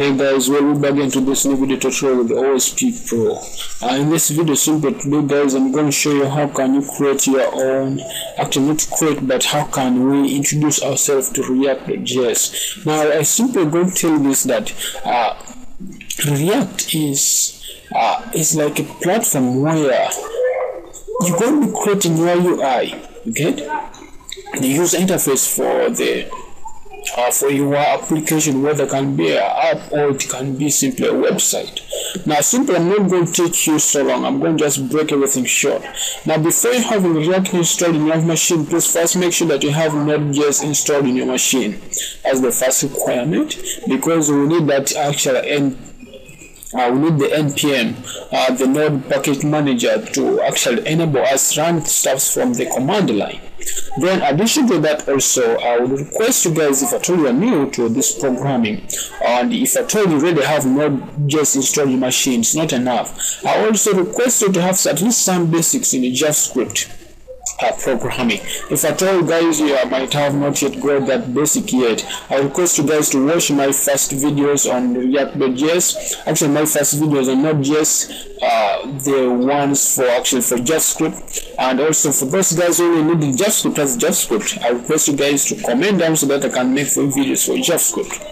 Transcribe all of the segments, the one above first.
Hey guys, welcome back into this new video tutorial with OSP Pro. Uh, in this video simple today guys, I'm going to show you how can you create your own, actually not create, but how can we introduce ourselves to React.js. Now I simply going to tell this that uh, React is, uh, is like a platform where you're going to be creating your UI, okay? The user interface for the uh, for your application, whether it can be an app or it can be simply a website. Now, simply, I'm not going to take you so long. I'm going to just break everything short. Now, before you have React installed in your machine, please first make sure that you have Node.js installed in your machine as the first requirement because we need that actual end uh, we need the npm uh, the node package manager to actually enable us run stuff from the command line. Then addition to that also i would request you guys if at all you are new to this programming and if at all you already have Node.js installed in your machine it's not enough i also request you to have at least some basics in javascript uh, programming. If at all guys you might have not yet got that basic yet, I request you guys to watch my first videos on React.js. Actually my first videos on Node.js, uh, the ones for actually for JavaScript and also for those guys who only need the JavaScript as JavaScript, I request you guys to comment down so that I can make videos for JavaScript.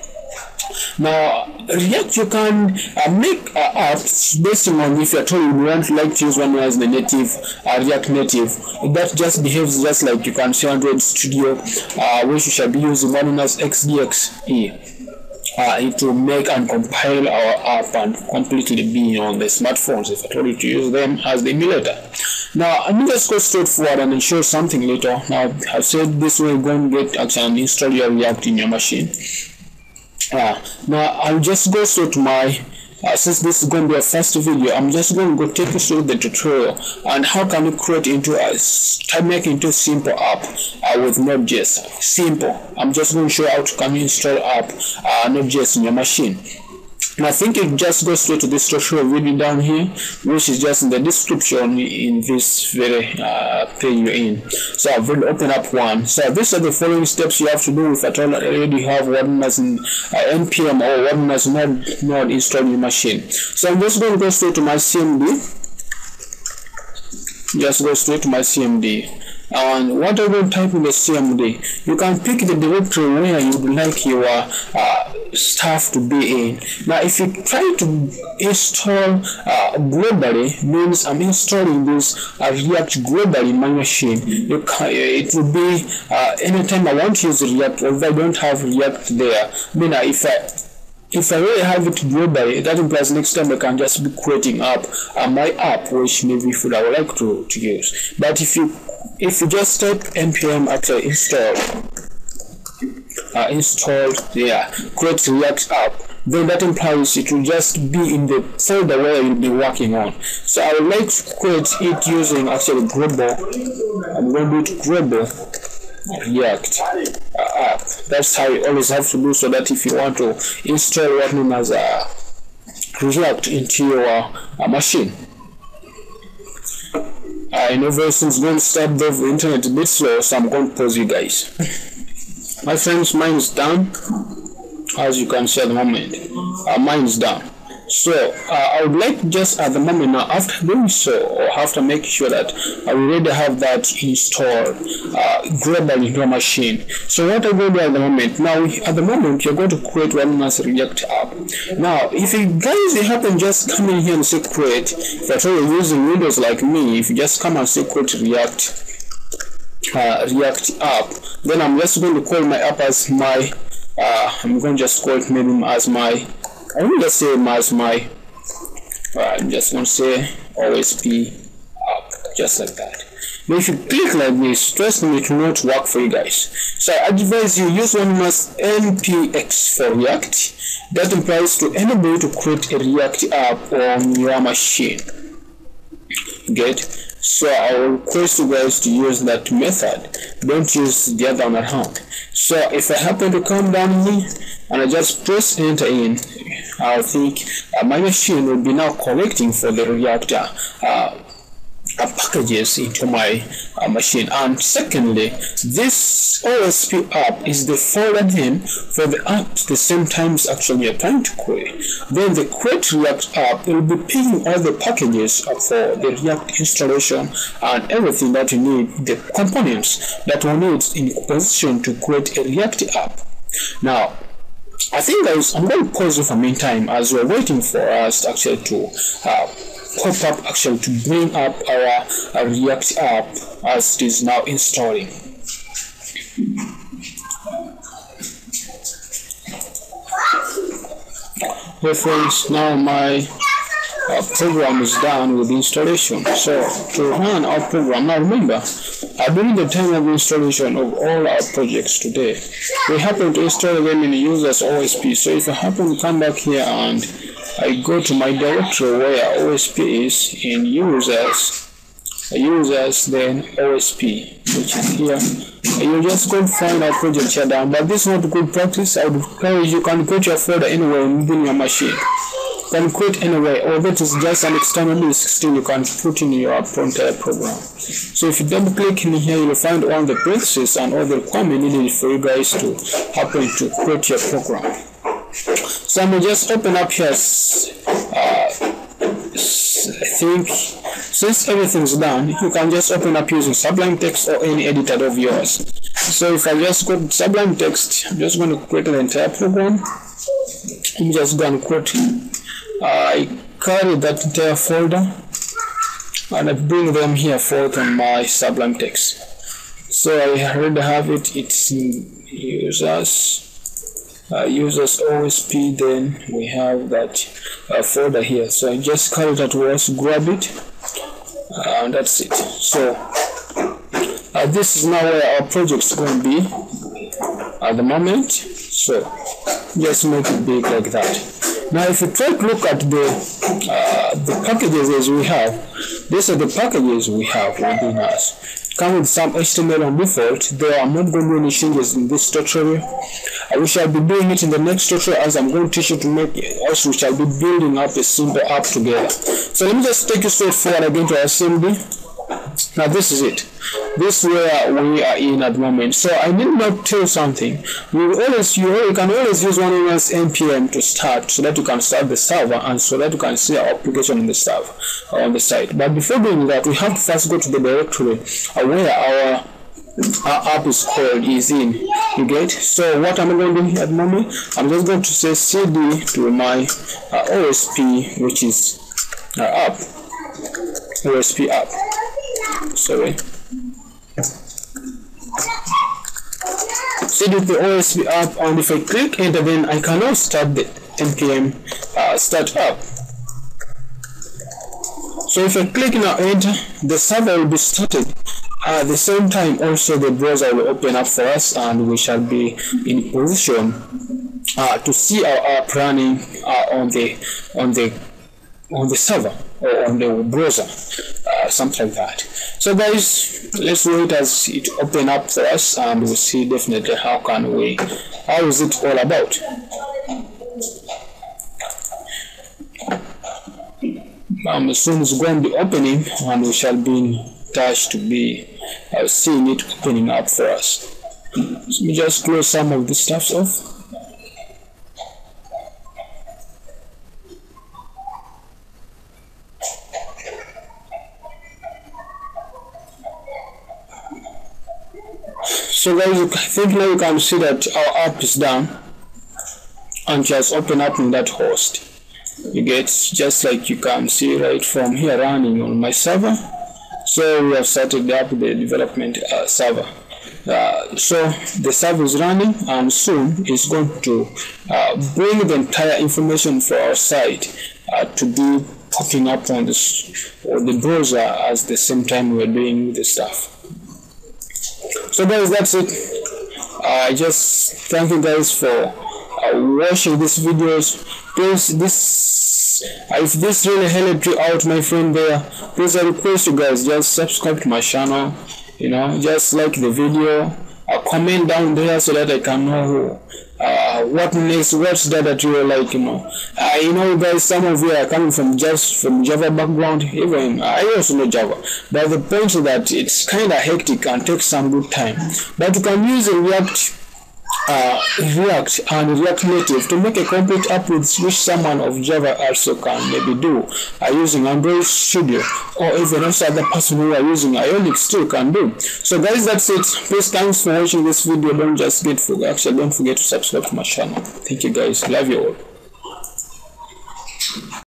Now, React, you can uh, make uh, apps based on if you're told you want like to use one as the native uh, React Native. That just behaves just like you can see Android Studio, uh, which you shall be using one as XDXE. Uh, to make and compile our app and completely be on the smartphones if I told you to use them as the emulator. Now, I'm just go straight forward and show something later. Now, I've said this way, go and get actually and install your React in your machine uh, now I'll just go straight to my uh, since this is going to be a first video I'm just going to go take you through the tutorial and how can you create into a make into a simple app uh, with Node.js simple. I'm just going to show how to can install app uh, Node.js in your machine and I think it just goes straight to this tutorial video down here, which is just in the description in this very uh, page you're in. So I've already opened up one. So these are the following steps you have to do if at all already have one as uh, npm or one as not not installed in your machine. So I'm just going to go straight to my CMD. Just go straight to my CMD and whatever type in the CMD, you can pick the directory where you would like your uh, stuff to be in. Now, if you try to install uh, globally, means I'm installing this uh, React globally in my machine. You can, it will be uh, anytime I want to use React, or if I don't have React there. I mean, if I if I really have it globally, that implies next time I can just be creating up uh, my app, which maybe food I would like to, to use. But if you if you just type npm after install uh, installed there. Create react app then that implies it will just be in the folder where you'll be working on. So i would like to create it using actually global i'm going to do it global react uh, app. That's how you always have to do so that if you want to install what known as a uh, react into your uh, machine. I know it's going to start the internet a bit slow, so I'm going to pause you guys. My friends, mine is done, as you can see at the moment. Uh, mine is done. So uh, I would like just at the moment now, after doing so, or after making sure that I already have that installed uh, globally in your machine. So what going to do at the moment, now at the moment you're going to create one as React app. Now if you guys happen just come in here and say create, if you're using Windows like me, if you just come and say create React uh, React app, then I'm just going to call my app as my uh, I'm going to just call it maybe as my I will just say as my uh, I'm just going to say OSP up just like that. But if you click like this trust me it will not work for you guys. So I advise you use one as npx for react. That implies to enable you to create a react app on your machine. Get so I request you guys to use that method. Don't use the other one around so if I happen to come down here and I just press enter in I think uh, my machine will be now collecting for the reactor. Uh, packages into my uh, machine. And secondly this OSP app is the folder name for the app the same times actually trying to query. Then the create react app will be picking all the packages for the react installation and everything that you need the components that we need in position to create a react app. Now I think guys, I'm going to pause for a meantime as we're waiting for us actually to uh, pop up actually to bring up our, our React app as it is now installing. Okay friends, now my uh, program is done with installation. So to run our program, now remember, uh, during the time of installation of all our projects today, we happen to install them in users OSP. So if I happen to come back here and I go to my directory where OSP is in users, users then OSP, which is here. You just go find our project here down, but this is not good practice. I would encourage you can create your folder anywhere within your machine you can create anywhere or that is just an external disk still you can put in your entire program so if you double click in here you'll find all the places and all the requirements needed for you guys to happen to create your program so I'm gonna just open up here. Uh, I think since everything's done you can just open up using Sublime Text or any editor of yours. So if I just go Sublime Text I'm just going to create an entire program. I'm just going to create I carry that entire folder and I bring them here forth on my Sublime text. So I already have it, it's in users, uh, users OSP, then we have that uh, folder here. So I just call it that was grab it, uh, and that's it. So uh, this is now where our project is going to be at the moment. So just make it big like that. Now, if you take a look at the uh, the packages as we have, these are the packages we have within us. Come with some HTML on default. There I'm not going to be any changes in this tutorial. Uh, we shall be doing it in the next tutorial as I'm going to teach you to make. Also, we shall be building up a simple app together. So let me just take you straight forward again to our assembly. Now this is it. This is where we are in at the moment. So I need not tell something. We always you, you can always use one OS npm to start so that you can start the server and so that you can see our application on the server on the site. But before doing that, we have to first go to the directory where our our app is called is in you get so what am i going to do here at the moment i'm just going to say cd to my uh, osp which is our app osp app sorry so do the OSP app and if I click enter then I cannot start the npm uh, up. So if I click now enter the server will be started at the same time also the browser will open up for us and we shall be in position uh, to see our app running uh, on the on the on the server or on the browser uh, something like that. So guys let's wait as it open up for us and we'll see definitely how can we how is it all about? Um, soon it's going to be opening and we shall be in touch to be uh, seeing it opening up for us. Let me just close some of the stuff off So guys, I think now you can see that our app is done and just open up in that host. You get just like you can see right from here running on my server. So we have started up the development uh, server. Uh, so the server is running and soon it's going to uh, bring the entire information for our site uh, to be popping up on this or the browser at the same time we're doing the stuff so guys that's it. I uh, just thank you guys for uh, watching these videos. Please this uh, if this really helped you out my friend there please i request you guys just subscribe to my channel you know just like the video. Uh, comment down there so that i can know who uh, what next what's that that you're like you know? Uh, you know guys some of you are coming from just from java background even i also know java. But the point is that it's kind of hectic and takes some good time. But you can use a react uh, React and React Native to make a complete app with which someone of Java also can maybe do uh, using Android Studio or even also other person who are using Ionic still can do. So guys that's it. Please thanks for watching this video. Don't just get for actually don't forget to subscribe to my channel. Thank you guys. Love you all.